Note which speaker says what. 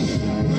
Speaker 1: Yes.